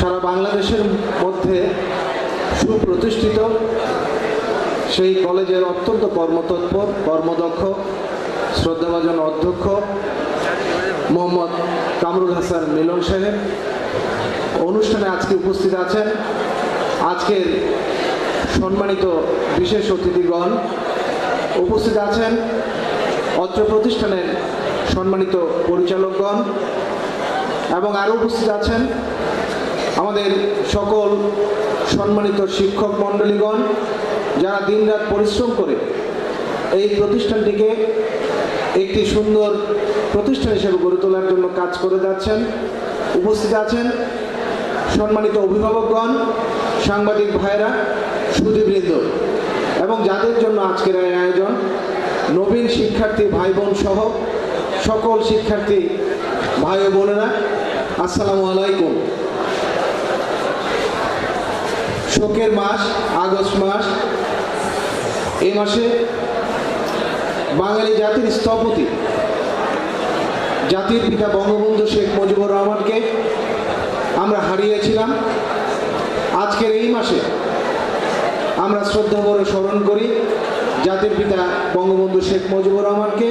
সারা বাংলাদেশের মধ্যে সুপ্রতিষ্ঠিত। সেই কলেজের অত্যন্ত কর্মতৎপর, কর্মদক্ষ, শ্রদ্ধাভাজন অধ্যক্ষ মোহাম্মদ কামরুল হাসান মিলন সাহেব। অনুষ্ঠানে আজকে উপস্থিত আছেন আজকের সম্মানিত বিশেষ অতিথিগণ। উপস্থিত আছেন অত্র প্রতিষ্ঠানের সম্মানিত পরিচালকগণ এবং আরও উপস্থিত আছেন আমাদের সকল সম্মানিত শিক্ষক মণ্ডলীগণ, যারা দিনরাত পরিশ্রম করে এই প্রতিষ্ঠানটিকে একটি সুন্দর প্রতিষ্ঠান হিসেবে গড়ে তোলার জন্য কাজ করে যাচ্ছেন, উপস্থিত আছেন সম্মানিত অভিভাবকগণ, সাংবাদিক ভাইরা সুদীবৃন্দ এবং যাদের জন্য আজকের এই আয়োজন, নবীন শিক্ষার্থী ভাই বোন সহ সকল শিক্ষার্থী ভাই বোনেরা, আসসালামু আলাইকুম। শোকের মাস, আগস্ট মাস এই মাসে বাঙালি জাতির স্থপতি, জাতির পিতা বঙ্গবন্ধু শেখ মুজিবুর রহমানকে আমরা হারিয়েছিলাম। আজকের এই মাসে আমরা শ্রদ্ধা করে স্মরণ করি জাতির পিতা বঙ্গবন্ধু শেখ মুজিবুর রহমানকে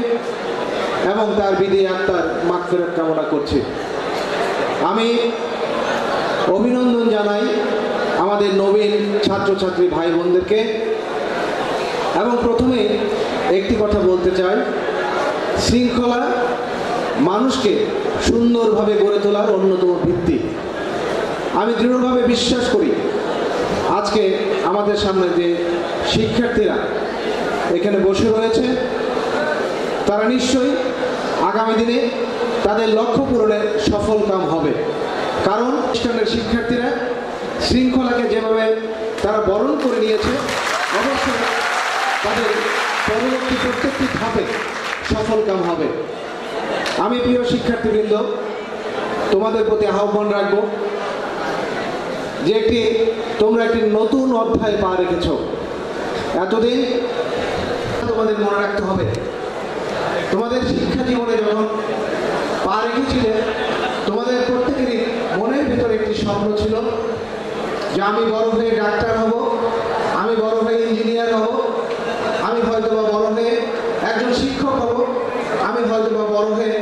এবং তার বিধি আত্মার মাগফিরাত কামনা করছি। আমি অভিনন্দন জানাই আমাদের নবীন ছাত্রছাত্রী ভাই বোনদেরকে। এবং প্রথমে একটি কথা বলতে চাই, শৃঙ্খলা মানুষকে সুন্দরভাবে গড়ে তোলার অন্যতম ভিত্তি। আমি দৃঢ়ভাবে বিশ্বাস করি, আজকে আমাদের সামনে যে শিক্ষার্থীরা এখানে বসে রয়েছে, তারা নিশ্চয়ই আগামী দিনে তাদের লক্ষ্য পূরণের সফল কাম হবে। কারণ প্রতিষ্ঠানের শিক্ষার্থীরা শৃঙ্খলাকে যেভাবে তারা বরণ করে নিয়েছে, অবশ্যই তাদের পরবর্তী প্রত্যেকটি ধাপে সফল কাম হবে। আমি প্রিয় শিক্ষার্থীবৃন্দ, তোমাদের প্রতি আহ্বান রাখব যে একটি, তোমরা একটি নতুন অধ্যায় পা রেখেছ। এতদিন তোমাদের মনে রাখতে হবে, তোমাদের শিক্ষা জীবনে যখন পা রেখেছিলে, তোমাদের প্রত্যেকেরই মনের ভিতরে একটি স্বপ্ন ছিল যে আমি বড় হয়ে ডাক্তার হব, আমি বড় হয়ে ইঞ্জিনিয়ার হব, আমি হয়তো বা বড় হয়ে একজন শিক্ষক হব, আমি হয়তো বা বড় হয়ে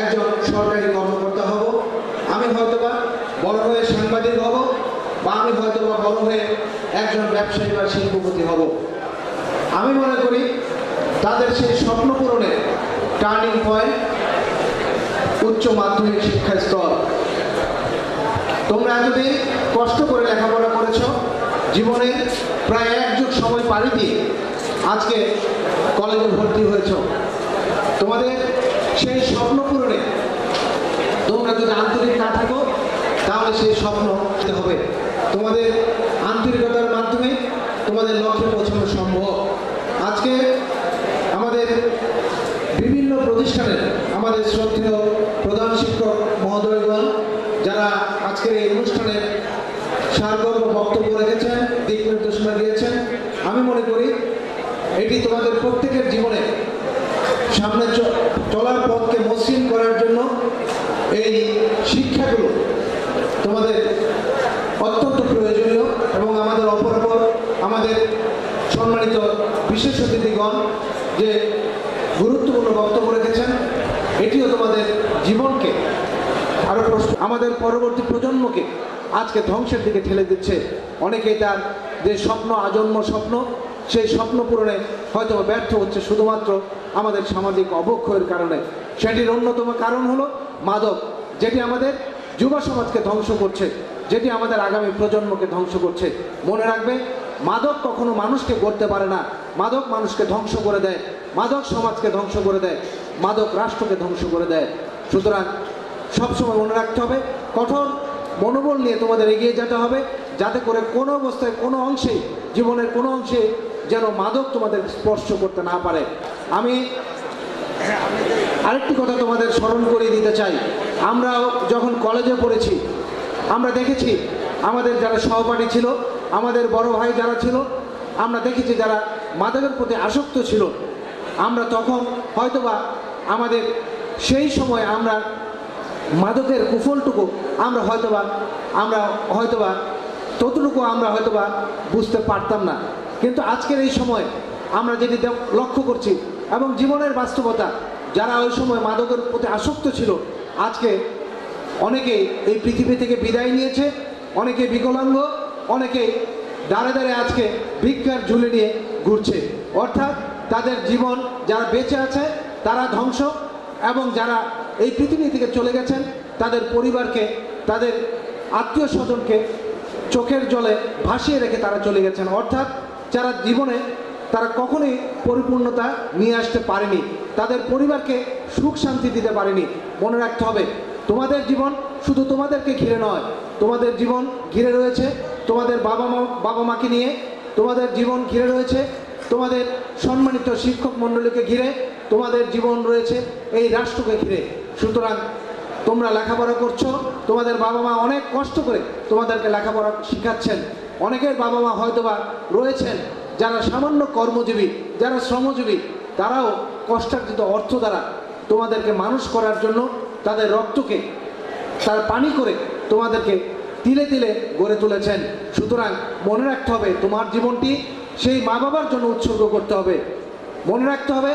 একজন সরকারি কর্মকর্তা হব, আমি হয়তো বা বড় হয়ে সাংবাদিক হব, বা আমি হয়তো বা বড় হয়ে একজন ব্যবসায়ী বা শিল্পপতি হব। আমি মনে করি তাদের সেই স্বপ্ন পূরণে টার্নিং পয়েন্ট উচ্চ মাধ্যমিক শিক্ষা স্তর। তোমরা এতদিন কষ্ট করে লেখাপড়া করেছ। জীবনে প্রায় এক যুগ সময় পাড়ি দিয়ে আজকে কলেজে ভর্তি হয়েছ। তোমাদের সেই স্বপ্ন পূরণে তোমরা যদি আন্তরিক না থাকো, তাহলে সেই স্বপ্ন হবে। তোমাদের আন্তরিকতার মাধ্যমে তোমাদের লক্ষ্যে পৌঁছানো সম্ভব। আজকে আমাদের বিভিন্ন প্রতিষ্ঠানের আমাদের শ্রদ্ধেয় প্রধান শিক্ষক মহোদয়গণ যারা আজকের এই অনুষ্ঠানে সারগর্ভ বক্তব্য রেখেছেন, দিক নির্দেশনা দিয়েছেন। আমি মনে করি এটি তোমাদের প্রত্যেকের জীবনে সামনে চলার পথকে মসৃণ করার জন্য এই শিক্ষাগুলো তোমাদের অত্যন্ত প্রয়োজনীয় এবং আমাদের অপরাপর আমাদের সম্মানিত বিশেষ অতিথিগণ যে গুরুত্বপূর্ণ বক্তব্য রেখেছেন, এটিও তোমাদের জীবনকে আরও আমাদের পরবর্তী প্রজন্মকে আজকে ধ্বংসের দিকে ঠেলে দিচ্ছে। অনেকেই তার যে স্বপ্ন, আজন্ম স্বপ্ন, সেই স্বপ্ন পূরণে হয়তো ব্যর্থ হচ্ছে শুধুমাত্র আমাদের সামাজিক অবক্ষয়ের কারণে। সেটির অন্যতম কারণ হলো মাদক, যেটি আমাদের যুব সমাজকে ধ্বংস করছে, যেটি আমাদের আগামী প্রজন্মকে ধ্বংস করছে। মনে রাখবে, মাদক কখনো মানুষকে করতে পারে না। মাদক মানুষকে ধ্বংস করে দেয়, মাদক সমাজকে ধ্বংস করে দেয়, মাদক রাষ্ট্রকে ধ্বংস করে দেয়। সুতরাং সবসময় মনে রাখতে হবে, কঠোর মনোবল নিয়ে তোমাদের এগিয়ে যেতে হবে, যাতে করে কোনো অবস্থায়, কোনো অংশে, জীবনের কোনো অংশে যেন মাদক তোমাদের স্পর্শ করতে না পারে। আমি আরেকটি কথা তোমাদের স্মরণ করিয়ে দিতে চাই। আমরাও যখন কলেজে পড়েছি, আমরা দেখেছি আমাদের যারা সহপাঠী ছিল, আমাদের বড় ভাই যারা ছিল, আমরা দেখেছি যারা মাদকের প্রতি আসক্ত ছিল, আমরা তখন হয়তোবা আমাদের সেই সময় আমরা মাদকের কুফলটুকু আমরা হয়তোবা আমরা হয়তোবা, ততটুকু আমরা হয়তোবা বুঝতে পারতাম না। কিন্তু আজকের এই সময় আমরা যেটি লক্ষ্য করছি এবং জীবনের বাস্তবতা, যারা ওই সময় মাদকের প্রতি আসক্ত ছিল, আজকে অনেকে এই পৃথিবী থেকে বিদায় নিয়েছে, অনেকে বিকলাঙ্গ, অনেকে দাঁড়ে দাঁড়ে আজকে ভিক্ষার ঝুলে নিয়ে ঘুরছে। অর্থাৎ তাদের জীবন যারা বেঁচে আছে, তারা ধ্বংস এবং যারা এই পৃথিবী থেকে চলে গেছেন তাদের পরিবারকে, তাদের আত্মীয় স্বজনকে চোখের জলে ভাসিয়ে রেখে তারা চলে গেছেন। অর্থাৎ যারা জীবনে তারা কখনোই পরিপূর্ণতা নিয়ে আসতে পারেনি, তাদের পরিবারকে সুখ শান্তি দিতে পারেনি। মনে রাখতে হবে, তোমাদের জীবন শুধু তোমাদেরকে ঘিরে নয়, তোমাদের জীবন ঘিরে রয়েছে তোমাদের বাবা মা, বাবা মাকে নিয়ে, তোমাদের জীবন ঘিরে রয়েছে তোমাদের সম্মানিত শিক্ষক মণ্ডলীকে ঘিরে, তোমাদের জীবন রয়েছে এই রাষ্ট্রকে ঘিরে। সুতরাং তোমরা লেখাপড়া করছ, তোমাদের বাবা মা অনেক কষ্ট করে তোমাদেরকে লেখাপড়া শিখাচ্ছেন। অনেকের বাবা মা হয়তোবা রয়েছেন যারা সামান্য কর্মজীবী, যারা শ্রমজীবী, তারাও কষ্টার্জিত অর্থ দ্বারা তোমাদেরকে মানুষ করার জন্য তাদের রক্তকে, তার পানি করে তোমাদেরকে তিলে তিলে গড়ে তুলেছেন। সুতরাং মনে রাখতে হবে, তোমার জীবনটি সেই মা বাবার জন্য উৎসর্গ করতে হবে। মনে রাখতে হবে,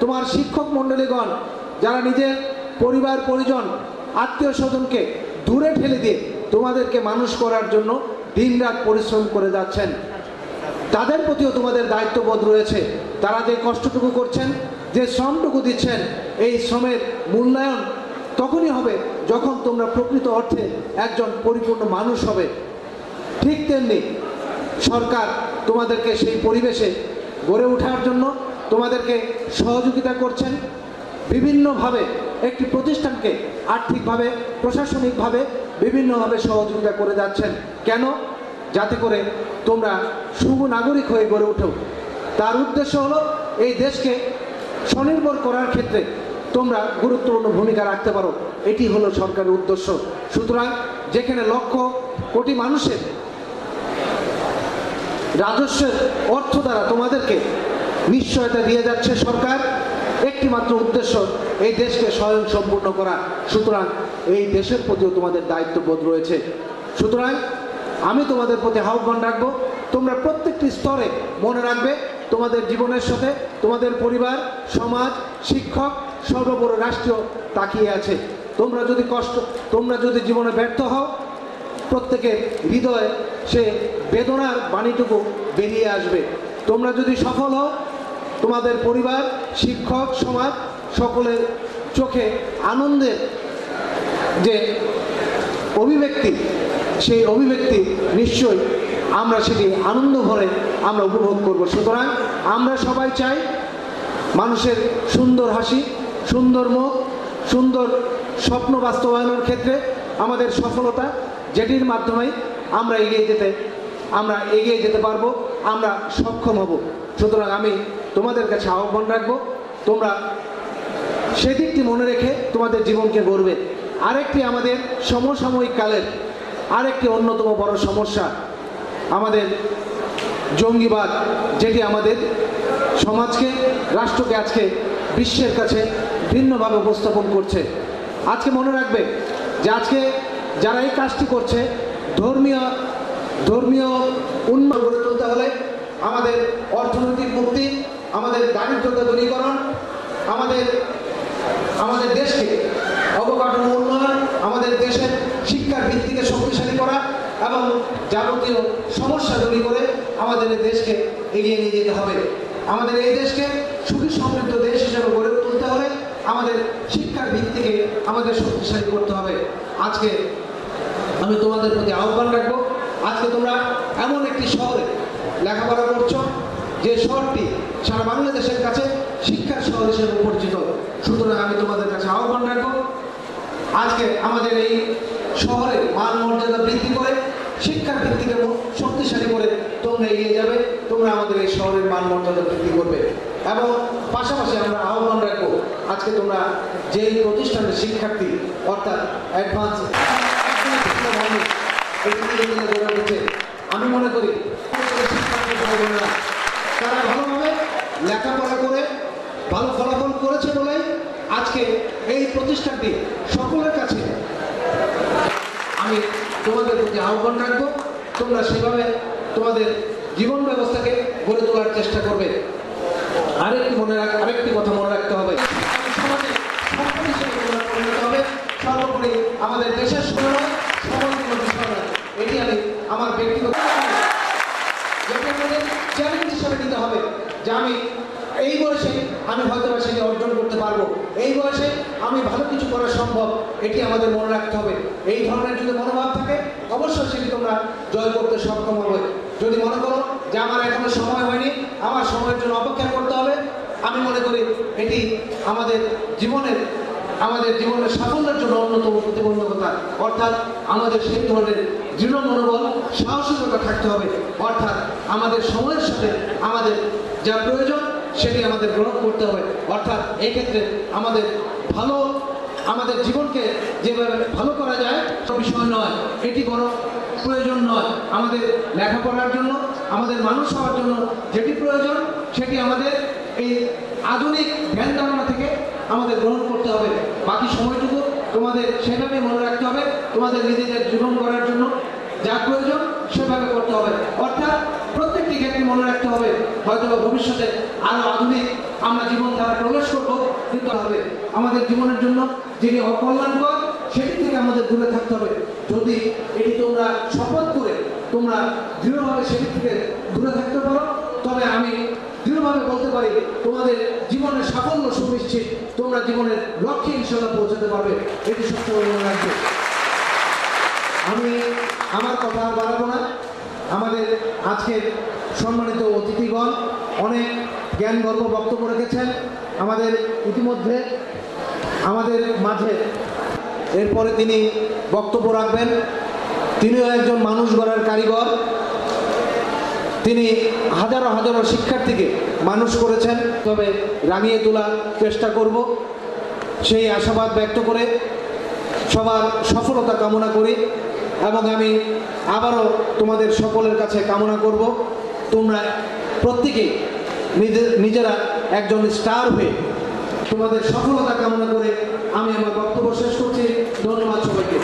তোমার শিক্ষক মণ্ডলীগণ, যারা নিজের পরিবার, পরিজন, আত্মীয় স্বজনকে দূরে ঠেলে দিয়ে তোমাদেরকে মানুষ করার জন্য দিনরাত পরিশ্রম করে যাচ্ছেন। তাদের প্রতিও তোমাদের দায়িত্ববোধ রয়েছে। তারা যে কষ্টটুকু করছেন, যে শ্রমটুকু দিচ্ছেন, এই শ্রমের মূল্যায়ন তখনই হবে যখন তোমরা প্রকৃত অর্থে একজন পরিপূর্ণ মানুষ হবে। ঠিক তেমনি সরকার তোমাদেরকে সেই পরিবেশে গড়ে ওঠার জন্য তোমাদেরকে সহযোগিতা করছেন। বিভিন্নভাবে একটি প্রতিষ্ঠানকে আর্থিকভাবে, প্রশাসনিকভাবে বিভিন্নভাবে সহযোগিতা করে যাচ্ছেন। কেন? যাতে করে তোমরা শুভ নাগরিক হয়ে গড়ে ওঠো। তার উদ্দেশ্য হলো এই দেশকে স্বনির্ভর করার ক্ষেত্রে তোমরা গুরুত্বপূর্ণ ভূমিকা রাখতে পারো। এটি হলো সরকারের উদ্দেশ্য। সুতরাং যেখানে লক্ষ কোটি মানুষের রাজস্বের অর্থ দ্বারা তোমাদেরকে নিশ্চয়তা দিয়ে যাচ্ছে সরকার একটি মাত্র উদ্দেশ্য এই দেশকে স্বয়ং সম্পূর্ণ করা। সুতরাং এই দেশের প্রতিও তোমাদের দায়িত্ববোধ রয়েছে। সুতরাং আমি তোমাদের প্রতি আহ্বান রাখব, তোমরা প্রত্যেকটি স্তরে মনে রাখবে তোমাদের জীবনের সাথে তোমাদের পরিবার, সমাজ, শিক্ষক সর্বোপরি রাষ্ট্রীয় তাকিয়ে আছে। তোমরা যদি কষ্ট, তোমরা যদি জীবনে ব্যর্থ হও, প্রত্যেকের হৃদয়ে সে বেদনার বাণীটুকু বেরিয়ে আসবে। তোমরা যদি সফল হও তোমাদের পরিবার, শিক্ষক, সমাজ সকলের চোখে আনন্দের যে অভিব্যক্তি, সেই অভিব্যক্তি নিশ্চয়ই আমরা সেটি আনন্দ ভরে আমরা উপভোগ করব। সুতরাং আমরা সবাই চাই মানুষের সুন্দর হাসি, সুন্দর মুখ, সুন্দর স্বপ্ন বাস্তবায়নের ক্ষেত্রে আমাদের সফলতা, যেটির মাধ্যমে আমরা এগিয়ে যেতে, আমরা এগিয়ে যেতে পারব, আমরা সক্ষম হব। সুতরাং আমি তোমাদের কাছে আহ্বান রাখব, তোমরা সেদিকটি মনে রেখে তোমাদের জীবনকে গড়বে। আরেকটি আমাদের সমসাময়িক কালের আরেকটি অন্যতম বড় সমস্যা, আমাদের জঙ্গিবাদ, যেটি আমাদের সমাজকে, রাষ্ট্রকে আজকে বিশ্বের কাছে ভিন্নভাবে উপস্থাপন করছে। আজকে মনে রাখবে যে আজকে যারা এই কাজটি করছে, ধর্মীয় ধর্মীয় উন্নয়ন গড়ে তুলতে হলে আমাদের অর্থনৈতিক মুক্তি আমাদের দারিদ্রতা দূরীকরণ, আমাদের আমাদের দেশকে অবকাঠামো উন্নয়ন, আমাদের দেশের শিক্ষার ভিত্তিকে শক্তিশালী করা এবং যাবতীয় সমস্যা দূরী করে আমাদের দেশকে এগিয়ে নিয়ে যেতে হবে। আমাদের এই দেশকে সুখী সমৃদ্ধ দেশ হিসেবে গড়ে তুলতে হলে আমাদের শিক্ষার ভিত্তিকে আমাদের শক্তিশালী করতে হবে। আজকে আমি তোমাদের প্রতি আহ্বান রাখব, আজকে তোমরা এমন একটি শহরে লেখাপড়া করছ, যে শহরটি সারা বাংলাদেশের কাছে শিক্ষার শহর হিসেবে পরিচিত। সুতরাং আমি তোমাদের কাছে আহ্বান রাখব, আজকে আমাদের এই শহরের মান মর্যাদা বৃদ্ধি করে, শিক্ষার ভিত্তিকে শক্তিশালী করে তোমরা এগিয়ে যাবে, তোমরা আমাদের এই শহরের মান মর্যাদা বৃদ্ধি করবে। এবং পাশাপাশি আমরা আহ্বান রাখব, আজকে তোমরা যেই প্রতিষ্ঠানের শিক্ষার্থী, অর্থাৎ অ্যাডভান্স আমি মনে করি শিক্ষার্থী ভাই বোনেরা, তারা ভালোভাবে লেখাপড়া করে ভালো ফলাফল করেছে বলেই আজ আজকে এই প্রতিষ্ঠানটি সকলের কাছে আমি তোমাদের প্রতি আহ্বান রাখব তোমরা সেভাবে তোমাদের জীবন ব্যবস্থাকে গড়ে তোলার চেষ্টা করবে। আরেকটি মনে রাখ আরেকটি কথা মনে রাখতে হবে। সমাজে সম্পদ হিসেবে হবে। সর্বোপরি আমাদের দেশের এটি আমি আমার ব্যক্তিগত আমাদের চ্যালেঞ্জ হিসাবে নিতে হবে যে আমি এই বয়সে আমি হয়তো বা সেটি অর্জন করতে পারব। এই বয়সে আমি ভালো কিছু করা সম্ভব, এটি আমাদের মনে রাখতে হবে। এই ধরনের যদি মনোভাব থাকে অবশ্যই তোমরা জয় করতে সক্ষম হবে। যদি মনে করো যে আমার এখনও সময় হয়নি, আমার সময়ের জন্য অপেক্ষা করতে হবে, আমি মনে করি এটি আমাদের জীবনের আমাদের জীবনের সাফল্যের জন্য অন্যতম প্রতিবন্ধকতা। অর্থাৎ আমাদের সেই ধরনের দৃঢ় মনোবল সাহসিকতা থাকতে হবে। অর্থাৎ আমাদের সময়ের সাথে আমাদের যা প্রয়োজন, সেটি আমাদের গ্রহণ করতে হবে। অর্থাৎ এই ক্ষেত্রে আমাদের ভালো, আমাদের জীবনকে যেভাবে ভালো করা যায় বিষয় নয়। এটি বড় প্রয়োজন নয় আমাদের লেখাপড়ার জন্য, আমাদের মানুষ হওয়ার জন্য। যেটি প্রয়োজন, সেটি আমাদের এই আধুনিক ধ্যান ধারণা থেকে আমাদের গ্রহণ করতে হবে। বাকি সময়টুকু তোমাদের সেভাবে মনে রাখতে হবে, তোমাদের নিজেদের জীবন করার জন্য। যা প্রয়োজন, সেভাবে করতে হবে। অর্থাৎ প্রত্যেকটি ক্ষেত্রে মনে রাখতে হবে হয়তো ভবিষ্যতে আরও আধুনিক আমরা জীবন ধারা প্রবেশ করব, কিন্তু হবে। আমাদের জীবনের জন্য যিনি অকল্যাণকর সেটি থেকে আমাদের দূরে থাকতে হবে। যদি এটি তোমরা শপথ করে তোমরা দৃঢ়ভাবে সেটি থেকে দূরে থাকতে পারো, তবে আমি দৃঢ়ভাবে বলতে পারি, তোমাদের জীবনের সাফল্য সুনিশ্চিত, তোমরা জীবনের লক্ষ্যে ইনশাল্লাহ পৌঁছাতে পারবে। এটি সবসময় মনে রাখবে আমি আমার কথা আর বাড়াবো না। আমাদের আজকের সম্মানিত অতিথিগণ অনেক জ্ঞান গল্প বক্তব্য রেখেছেন। আমাদের ইতিমধ্যে আমাদের মাঝে এরপরে তিনি বক্তব্য রাখবেন। তিনিও একজন মানুষ গড়ার কারিগর। তিনি হাজারো হাজারো শিক্ষার্থীকে মানুষ করেছেন। তবে রাঙিয়ে তোলার চেষ্টা করব। সেই আশাবাদ ব্যক্ত করে সবার সফলতা কামনা করি এবং আমি আবারও তোমাদের সকলের কাছে কামনা করব। তোমরা প্রত্যেকেই নিজে নিজেরা একজন স্টার হয়ে তোমাদের সফলতা কামনা করে আমি আমার বক্তব্য শেষ করছি। ধন্যবাদ সবাইকে।